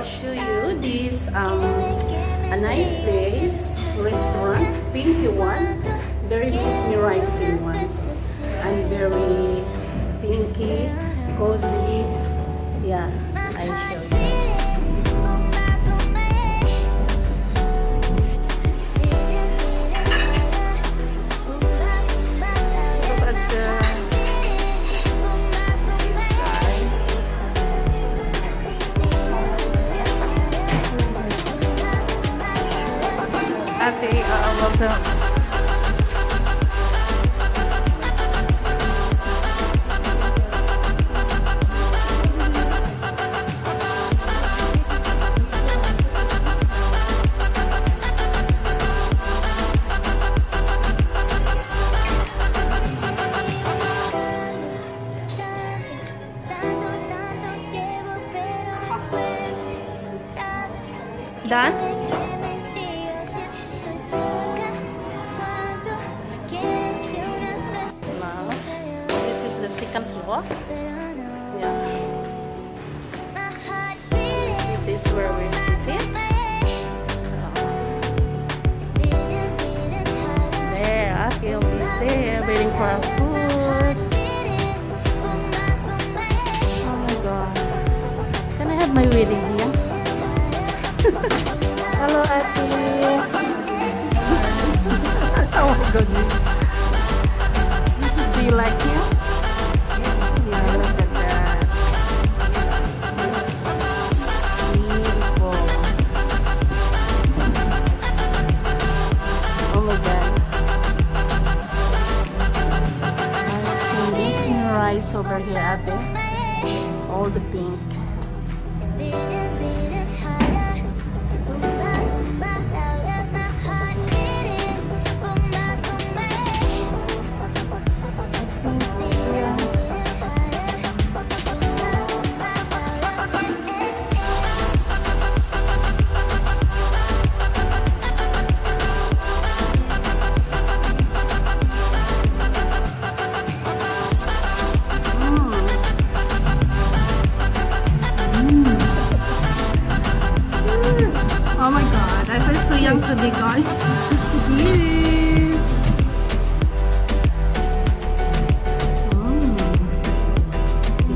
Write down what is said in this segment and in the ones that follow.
I'll show you this um, a nice place, restaurant, pinky one, very mesmerizing one, and very pinky, cozy. Yeah, I'll show you. This is the second floor. Yeah, this is where we're sitting. So, there, Akil is there waiting for our food. Oh my god. Can I have my wedding here? Hello, Ate. oh my goodness. All the pink. So young guys. Cheers!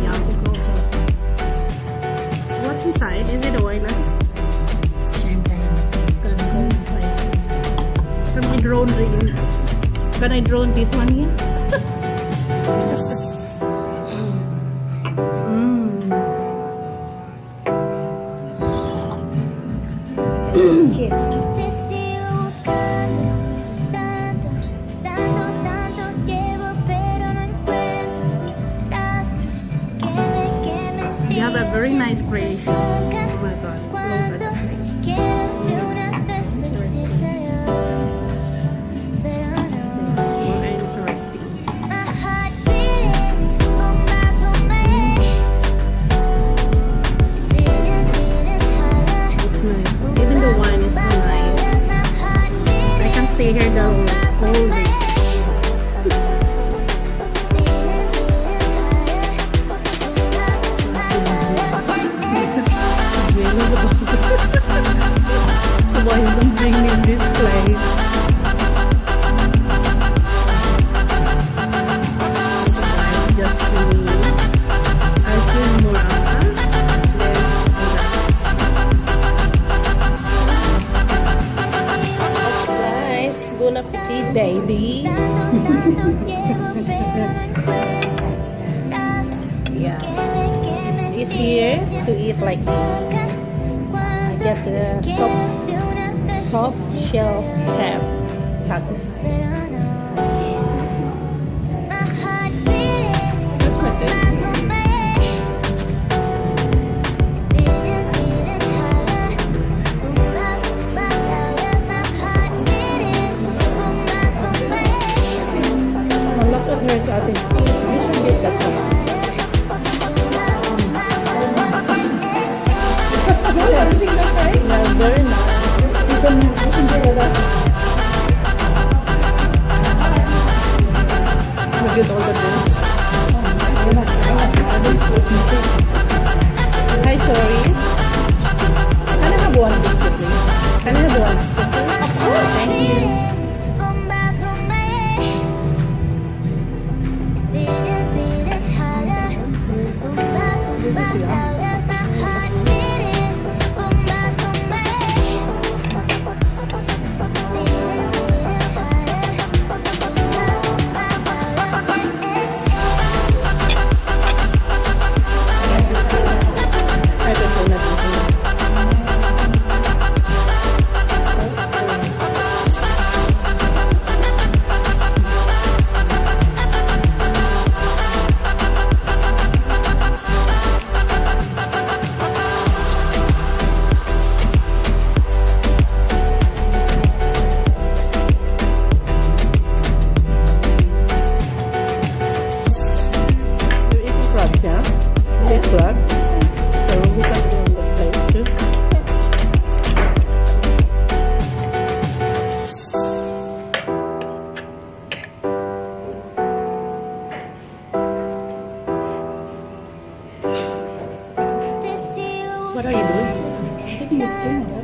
Yum. What's inside? Is it a wine? Can I drone the Can I drone this one here? baby. Yeah, it's easier to eat like this. I get the soft, soft shell crab tacos. What are you doing? The skin off. I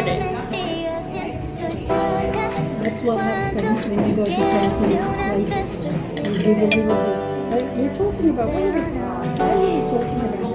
That's what happens when you go to fancy places. You're talking about what are you talking about?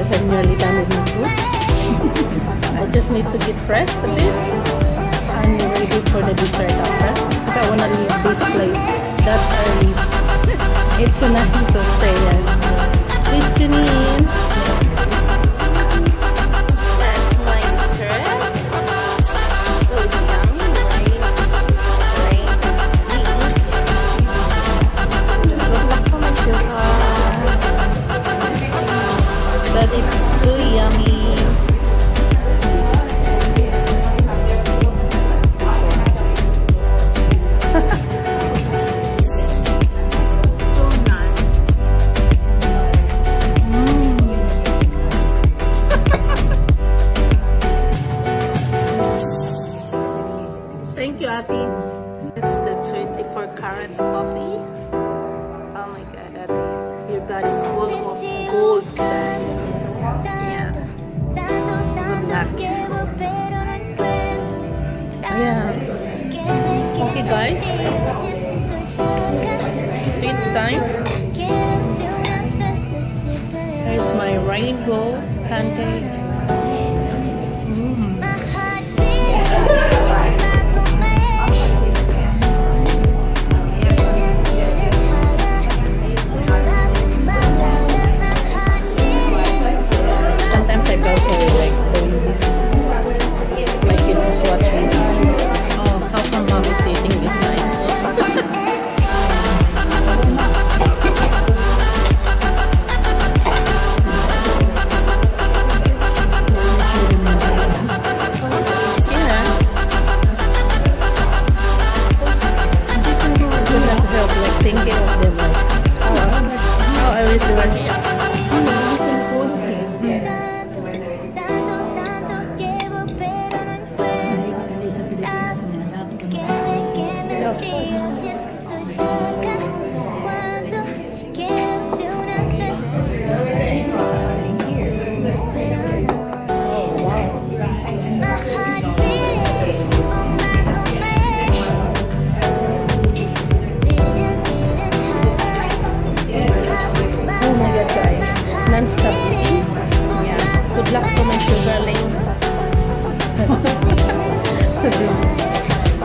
Because I'm nearly done with my food. I just need to get dressed a bit and ready for the dessert after because I want to leave this place that early. it's so nice to stay here. Please tune in. 24 carats coffee. Oh my god. Your body's full of gold. Yeah. Yeah. Okay, guys. Sweets time. Here's my rainbow pancake. Non-stop eating. Yeah. Good luck for my sugar lane.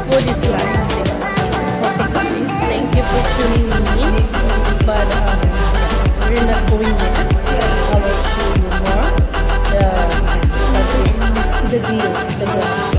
Food is life. But um, we're not going yet. I will more. The, the deal, the.